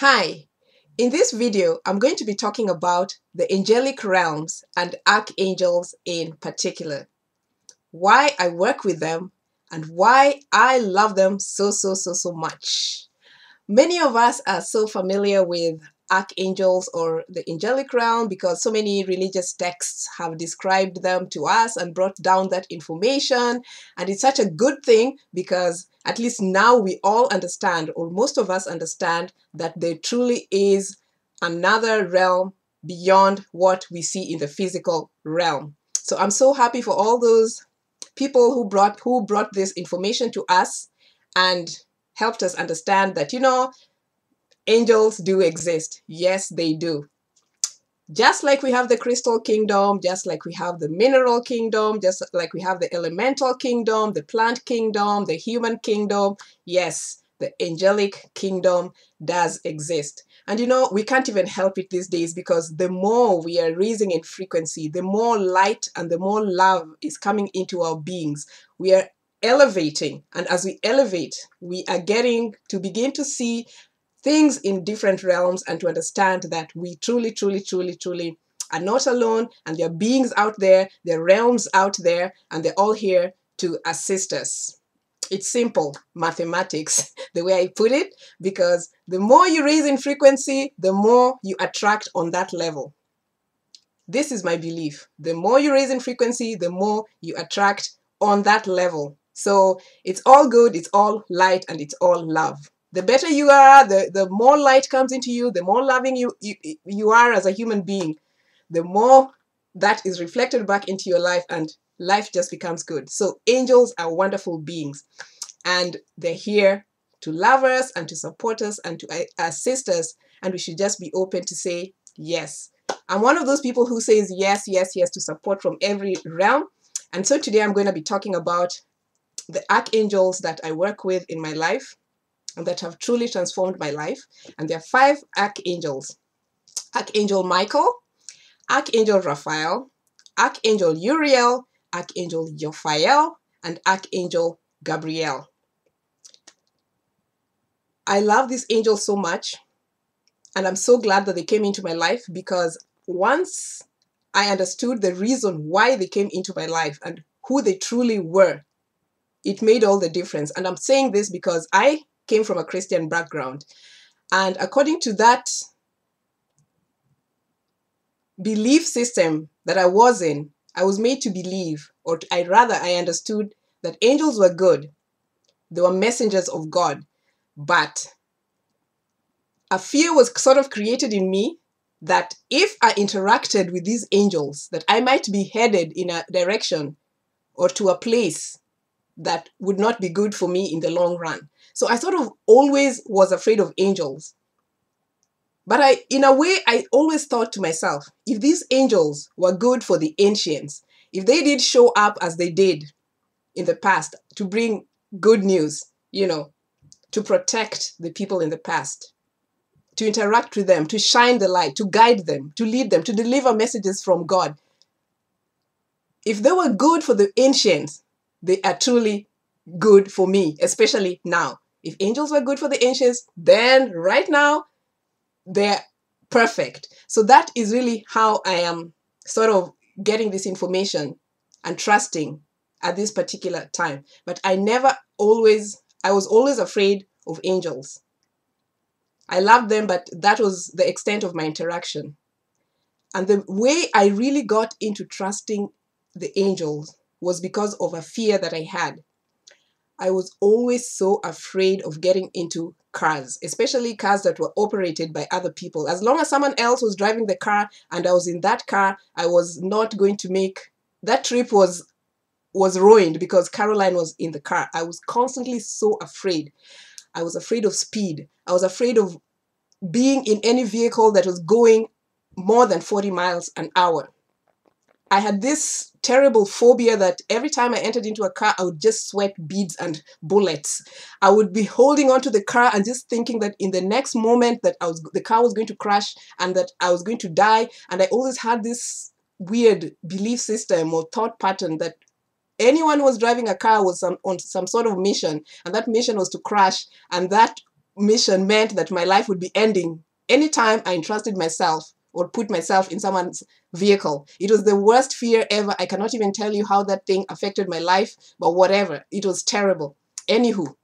Hi, in this video, I'm going to be talking about the angelic realms and archangels in particular. Why I work with them and why I love them so, so, so, so much. Many of us are so familiar with archangels or the angelic realm because so many religious texts have described them to us and brought down that information. And it's such a good thing because at least now we all understand, or most of us understand, that there truly is another realm beyond what we see in the physical realm. So I'm so happy for all those people who brought who brought this information to us and helped us understand that you know angels do exist. Yes, they do. Just like we have the crystal kingdom, just like we have the mineral kingdom, just like we have the elemental kingdom, the plant kingdom, the human kingdom, yes, the angelic kingdom does exist. And you know, we can't even help it these days because the more we are raising in frequency, the more light and the more love is coming into our beings. We are elevating. And as we elevate, we are getting to begin to see things in different realms and to understand that we truly, truly, truly, truly are not alone and there are beings out there, there are realms out there, and they're all here to assist us. It's simple mathematics, the way I put it, because the more you raise in frequency, the more you attract on that level. This is my belief. The more you raise in frequency, the more you attract on that level. So it's all good, it's all light, and it's all love the better you are, the, the more light comes into you, the more loving you, you, you are as a human being, the more that is reflected back into your life and life just becomes good. So angels are wonderful beings and they're here to love us and to support us and to assist us and we should just be open to say yes. I'm one of those people who says yes, yes, yes to support from every realm. And so today I'm going to be talking about the archangels that I work with in my life and that have truly transformed my life. And there are five archangels Archangel Michael, Archangel Raphael, Archangel Uriel, Archangel Jophiel, and Archangel Gabriel. I love these angels so much, and I'm so glad that they came into my life because once I understood the reason why they came into my life and who they truly were, it made all the difference. And I'm saying this because I came from a Christian background. And according to that belief system that I was in, I was made to believe, or I rather, I understood that angels were good. They were messengers of God. But a fear was sort of created in me that if I interacted with these angels, that I might be headed in a direction or to a place that would not be good for me in the long run. So I sort of always was afraid of angels. But I, in a way, I always thought to myself, if these angels were good for the ancients, if they did show up as they did in the past to bring good news, you know, to protect the people in the past, to interact with them, to shine the light, to guide them, to lead them, to deliver messages from God. If they were good for the ancients, they are truly good for me, especially now. If angels were good for the ancients, then right now they're perfect. So that is really how I am sort of getting this information and trusting at this particular time. But I never always, I was always afraid of angels. I loved them, but that was the extent of my interaction. And the way I really got into trusting the angels was because of a fear that I had. I was always so afraid of getting into cars, especially cars that were operated by other people. As long as someone else was driving the car and I was in that car, I was not going to make that trip was was ruined because Caroline was in the car. I was constantly so afraid. I was afraid of speed. I was afraid of being in any vehicle that was going more than 40 miles an hour. I had this terrible phobia that every time I entered into a car, I would just sweat beads and bullets. I would be holding onto the car and just thinking that in the next moment that I was the car was going to crash and that I was going to die. And I always had this weird belief system or thought pattern that anyone who was driving a car was some, on some sort of mission, and that mission was to crash, and that mission meant that my life would be ending anytime I entrusted myself or put myself in someone's vehicle. It was the worst fear ever. I cannot even tell you how that thing affected my life, but whatever. It was terrible. Anywho,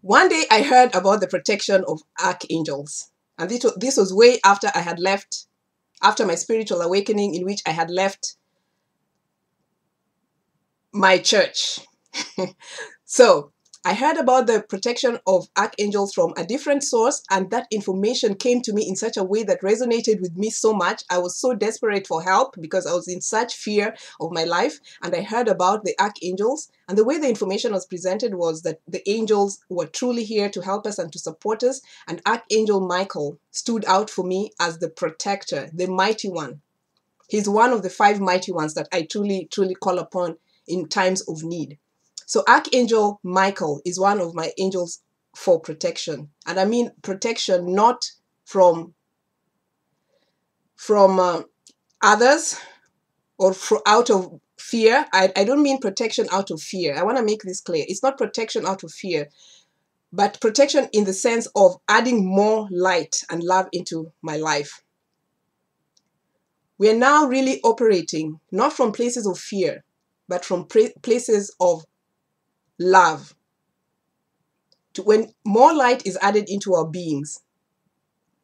one day I heard about the protection of archangels. And this was, this was way after I had left, after my spiritual awakening, in which I had left my church. so I heard about the protection of archangels from a different source, and that information came to me in such a way that resonated with me so much. I was so desperate for help because I was in such fear of my life. And I heard about the archangels, and the way the information was presented was that the angels were truly here to help us and to support us. And Archangel Michael stood out for me as the protector, the mighty one. He's one of the five mighty ones that I truly, truly call upon in times of need. So Archangel Michael is one of my angels for protection. And I mean protection not from from uh, others or for, out of fear. I, I don't mean protection out of fear. I want to make this clear. It's not protection out of fear, but protection in the sense of adding more light and love into my life. We are now really operating not from places of fear, but from places of love. To, when more light is added into our beings,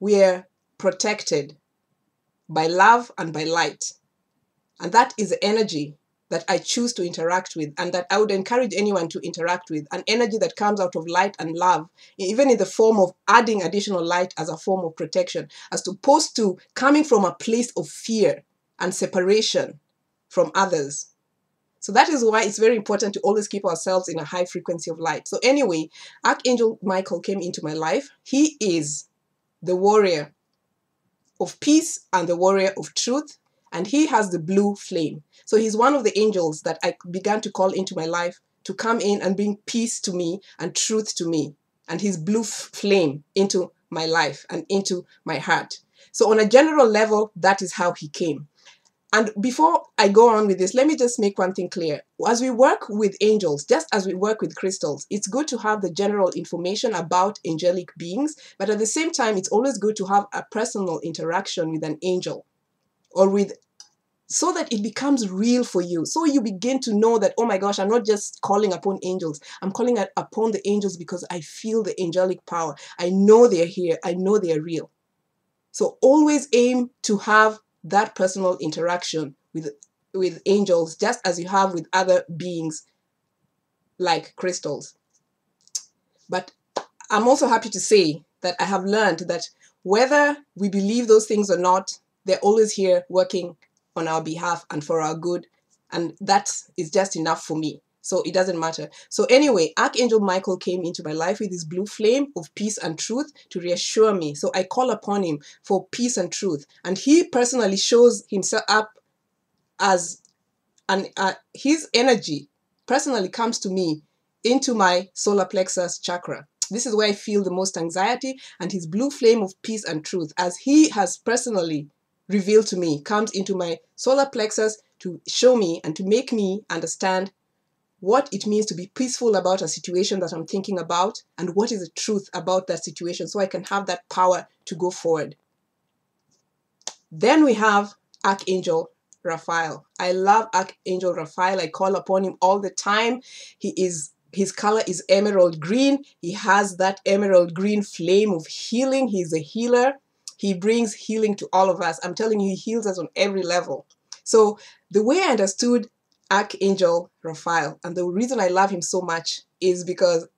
we are protected by love and by light. And that is the energy that I choose to interact with and that I would encourage anyone to interact with. An energy that comes out of light and love, even in the form of adding additional light as a form of protection, as opposed to coming from a place of fear and separation from others. So that is why it's very important to always keep ourselves in a high frequency of light. So anyway, Archangel Michael came into my life. He is the warrior of peace and the warrior of truth. And he has the blue flame. So he's one of the angels that I began to call into my life to come in and bring peace to me and truth to me. And his blue flame into my life and into my heart. So on a general level, that is how he came. And before I go on with this, let me just make one thing clear. As we work with angels, just as we work with crystals, it's good to have the general information about angelic beings, but at the same time, it's always good to have a personal interaction with an angel or with so that it becomes real for you. So you begin to know that, oh my gosh, I'm not just calling upon angels. I'm calling upon the angels because I feel the angelic power. I know they're here. I know they're real. So always aim to have that personal interaction with with angels just as you have with other beings like crystals. But i'm also happy to say that i have learned that whether we believe those things or not they're always here working on our behalf and for our good. And that is just enough for me so it doesn't matter. So anyway, Archangel Michael came into my life with his blue flame of peace and truth to reassure me. So I call upon him for peace and truth. And he personally shows himself up as an uh, his energy personally comes to me into my solar plexus chakra. This is where I feel the most anxiety and his blue flame of peace and truth as he has personally revealed to me comes into my solar plexus to show me and to make me understand what it means to be peaceful about a situation that I'm thinking about, and what is the truth about that situation so I can have that power to go forward. Then we have Archangel Raphael. I love Archangel Raphael. I call upon him all the time. He is his color is emerald green. He has that emerald green flame of healing. He's a healer. He brings healing to all of us. I'm telling you, he heals us on every level. So the way I understood Archangel Raphael. And the reason I love him so much is because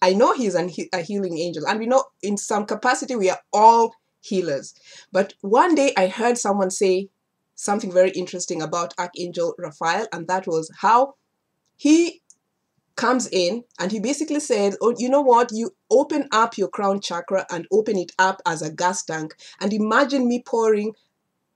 I know he's an, a healing angel. And we know in some capacity we are all healers. But one day I heard someone say something very interesting about Archangel Raphael, and that was how he comes in and he basically says, Oh, you know what? You open up your crown chakra and open it up as a gas tank. And imagine me pouring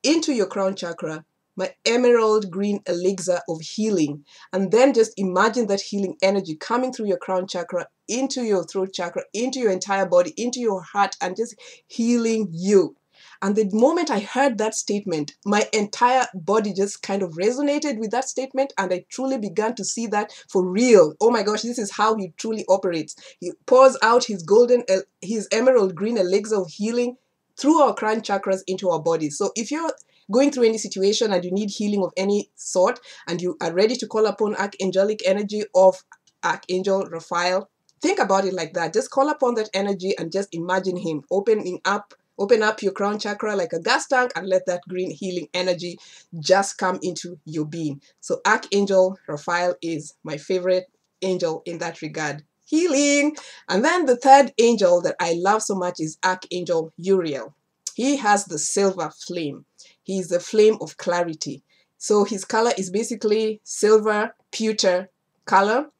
into your crown chakra my emerald green elixir of healing. And then just imagine that healing energy coming through your crown chakra, into your throat chakra, into your entire body, into your heart, and just healing you. And the moment I heard that statement, my entire body just kind of resonated with that statement. And I truly began to see that for real. Oh my gosh, this is how he truly operates. He pours out his golden, his emerald green elixir of healing through our crown chakras into our bodies. So if you're going through any situation and you need healing of any sort and you are ready to call upon archangelic energy of Archangel Raphael, think about it like that. Just call upon that energy and just imagine him opening up Open up your crown chakra like a gas tank and let that green healing energy just come into your being. So Archangel Raphael is my favorite angel in that regard. Healing. And then the third angel that I love so much is Archangel Uriel. He has the silver flame. He is the flame of clarity. So his color is basically silver pewter color.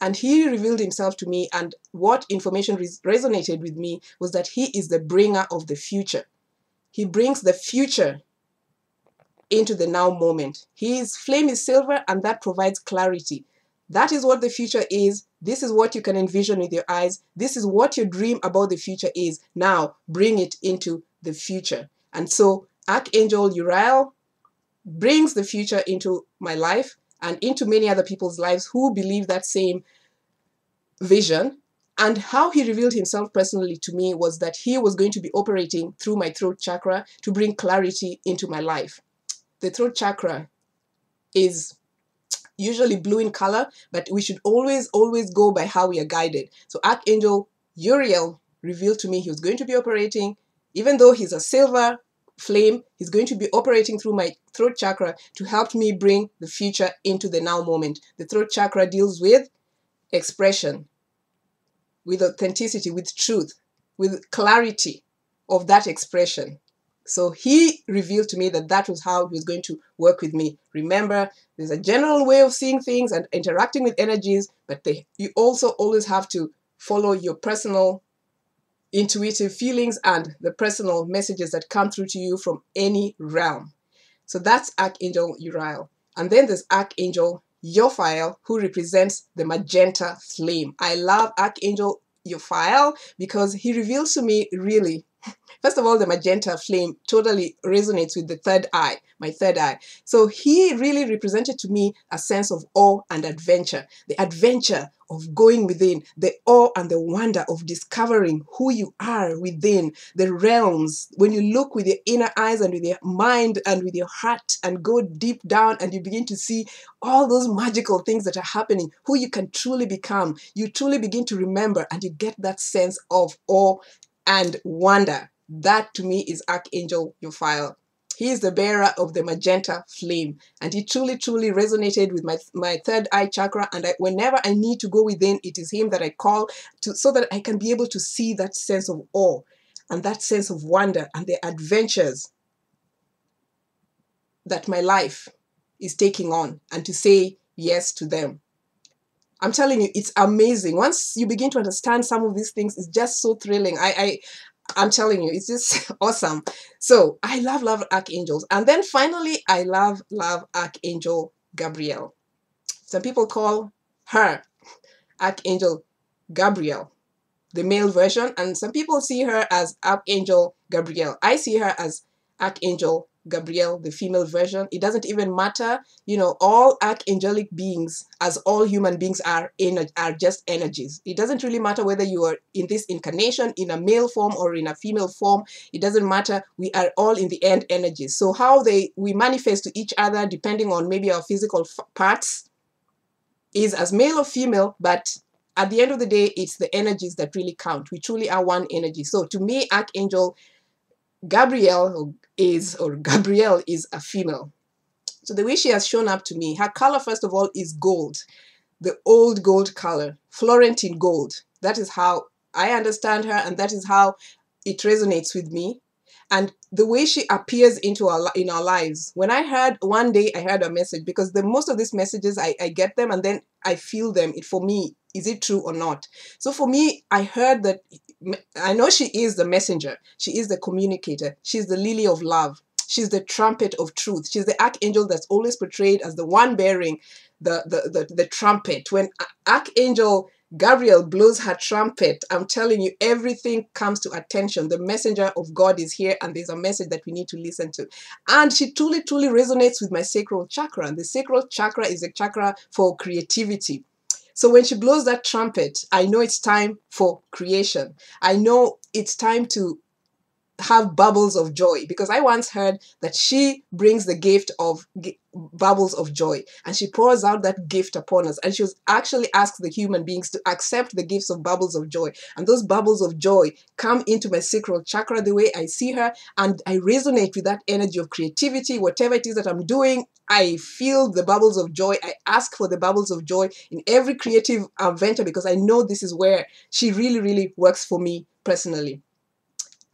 And he revealed himself to me, and what information res resonated with me was that he is the bringer of the future. He brings the future into the now moment. His flame is silver, and that provides clarity. That is what the future is. This is what you can envision with your eyes. This is what your dream about the future is. Now, bring it into the future. And so Archangel Uriel brings the future into my life and into many other people's lives who believe that same vision. And how he revealed himself personally to me was that he was going to be operating through my throat chakra to bring clarity into my life. The throat chakra is usually blue in color, but we should always, always go by how we are guided. So Archangel Uriel revealed to me he was going to be operating, even though he's a silver flame is going to be operating through my throat chakra to help me bring the future into the now moment. The throat chakra deals with expression, with authenticity, with truth, with clarity of that expression. So he revealed to me that that was how he was going to work with me. Remember, there's a general way of seeing things and interacting with energies, but they, you also always have to follow your personal intuitive feelings and the personal messages that come through to you from any realm. So that's Archangel Uriel. And then there's Archangel Jophiel, who represents the magenta flame. I love Archangel Jophiel because he reveals to me really First of all, the magenta flame totally resonates with the third eye, my third eye. So he really represented to me a sense of awe and adventure. The adventure of going within, the awe and the wonder of discovering who you are within the realms. When you look with your inner eyes and with your mind and with your heart and go deep down and you begin to see all those magical things that are happening, who you can truly become, you truly begin to remember and you get that sense of awe and wonder. That to me is Archangel Jophiel. He is the bearer of the magenta flame, and he truly, truly resonated with my, my third eye chakra. And I, whenever I need to go within, it is him that I call to so that I can be able to see that sense of awe and that sense of wonder and the adventures that my life is taking on, and to say yes to them. I'm telling you, it's amazing. Once you begin to understand some of these things, it's just so thrilling. I, I I'm telling you, it's just awesome. So I love, love archangels. And then finally, I love, love Archangel Gabriel. Some people call her Archangel Gabriel, the male version, and some people see her as Archangel Gabrielle. I see her as Archangel Gabrielle, the female version. It doesn't even matter. You know, all archangelic beings, as all human beings are, in are just energies. It doesn't really matter whether you are in this incarnation in a male form or in a female form. It doesn't matter. We are all in the end energies. So how they we manifest to each other depending on maybe our physical parts is as male or female, but at the end of the day, it's the energies that really count. We truly are one energy. So to me, Archangel Gabriel is, or Gabrielle is a female. So the way she has shown up to me, her color, first of all, is gold. The old gold color, Florentine gold. That is how I understand her, and that is how it resonates with me. And the way she appears into our in our lives. When I heard one day, I heard a message because the most of these messages I, I get them and then I feel them. It for me, is it true or not? So for me, I heard that I know she is the messenger. She is the communicator. She's the lily of love. She's the trumpet of truth. She's the archangel that's always portrayed as the one bearing the, the, the, the trumpet. When Archangel Gabriel blows her trumpet. I'm telling you, everything comes to attention. The messenger of God is here, and there's a message that we need to listen to. And she truly, truly resonates with my sacral chakra. And the sacral chakra is a chakra for creativity. So when she blows that trumpet, I know it's time for creation. I know it's time to have bubbles of joy because I once heard that she brings the gift of bubbles of joy and she pours out that gift upon us. And she was actually asked the human beings to accept the gifts of bubbles of joy. And those bubbles of joy come into my sacral chakra the way I see her. And I resonate with that energy of creativity whatever it is that I'm doing I feel the bubbles of joy I ask for the bubbles of joy in every creative uh, venture because I know this is where she really really works for me personally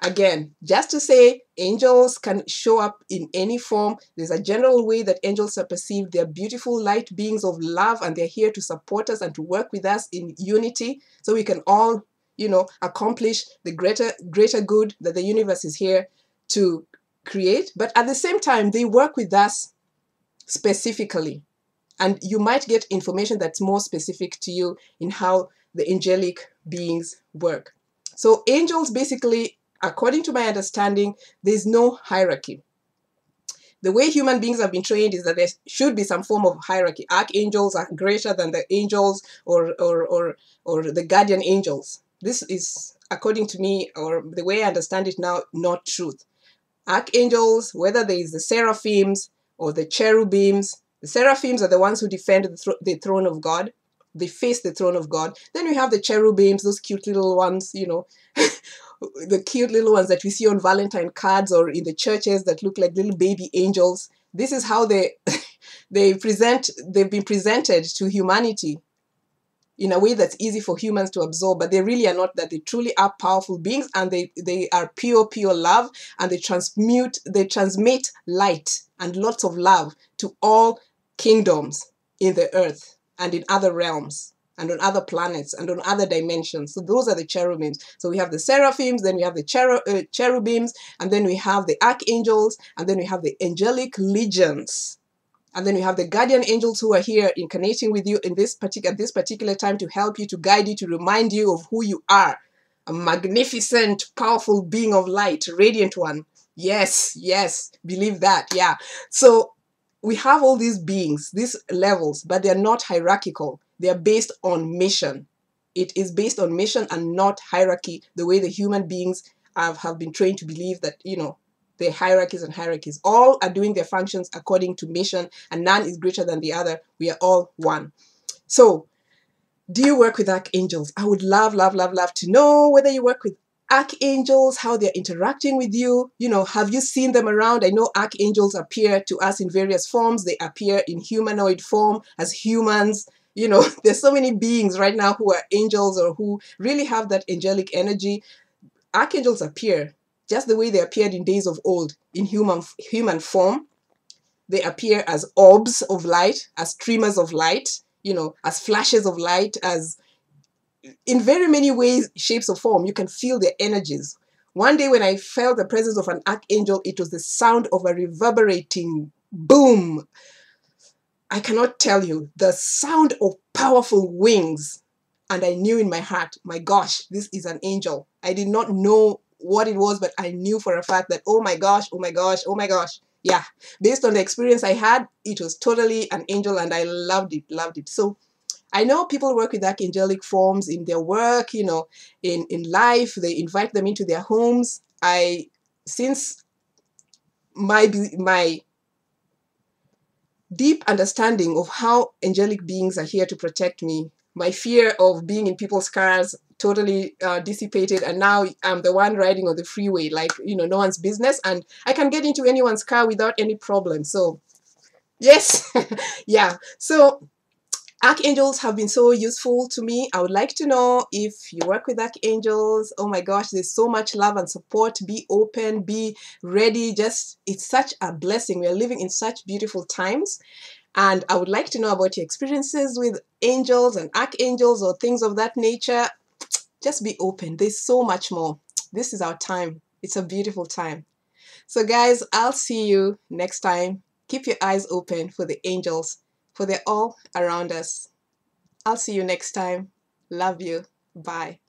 Again, just to say, angels can show up in any form. There's a general way that angels are perceived. They're beautiful light beings of love and they're here to support us and to work with us in unity so we can all, you know, accomplish the greater greater good that the universe is here to create. But at the same time, they work with us specifically. And you might get information that's more specific to you in how the angelic beings work. So angels basically according to my understanding, there's no hierarchy. The way human beings have been trained is that there should be some form of hierarchy. Archangels are greater than the angels or, or, or, or the guardian angels. This is, according to me, or the way I understand it now, not truth. Archangels, whether there is the seraphims or the cherubims, the seraphims are the ones who defend the, th the throne of God they face the throne of God. Then you have the cherubims, those cute little ones, you know, the cute little ones that we see on Valentine cards or in the churches that look like little baby angels. This is how they they present they've been presented to humanity in a way that's easy for humans to absorb but they really are not that they truly are powerful beings and they they are pure pure love and they transmute they transmit light and lots of love to all kingdoms in the earth and in other realms and on other planets and on other dimensions. So those are the cherubims. So we have the seraphims, then we have the cheru uh, cherubims, and then we have the archangels, and then we have the angelic legions. And then you have the guardian angels who are here incarnating with you in this particular this particular time to help you, to guide you, to remind you of who you are. A magnificent, powerful being of light, radiant one. Yes, yes, believe that. Yeah. So we have all these beings, these levels, but they're not hierarchical. They're based on mission. It is based on mission and not hierarchy, the way the human beings have, have been trained to believe that, you know, the hierarchies and hierarchies. All are doing their functions according to mission, and none is greater than the other. We are all one. So, do you work with archangels? I would love, love, love, love to know whether you work with archangels, how they're interacting with you. You know, have you seen them around? I know archangels appear to us in various forms. They appear in humanoid form as humans. You know, there's so many beings right now who are angels or who really have that angelic energy. Archangels appear just the way they appeared in days of old in human human form. They appear as orbs of light, as streamers of light, you know, as flashes of light, as in very many ways, shapes, or form, you can feel their energies. One day when I felt the presence of an archangel, it was the sound of a reverberating boom. I cannot tell you the sound of powerful wings. And I knew in my heart, my gosh, this is an angel. I did not know what it was, but I knew for a fact that, oh my gosh, oh my gosh, oh my gosh. Yeah, based on the experience I had, it was totally an angel and I loved it, loved it. So I know people work with archangelic forms in their work, you know, in, in life. They invite them into their homes. I, since my, my deep understanding of how angelic beings are here to protect me, my fear of being in people's cars totally uh, dissipated and now I'm the one riding on the freeway like you know no one's business and I can get into anyone's car without any problem so yes yeah so Archangels have been so useful to me. I would like to know if you work with archangels. Oh my gosh, there's so much love and support. Be open, be ready. Just, it's such a blessing. We are living in such beautiful times. And I would like to know about your experiences with angels and archangels or things of that nature. Just be open. There's so much more. This is our time. It's a beautiful time. So guys, I'll see you next time. Keep your eyes open for the angels for they're all around us. I'll see you next time. Love you. Bye.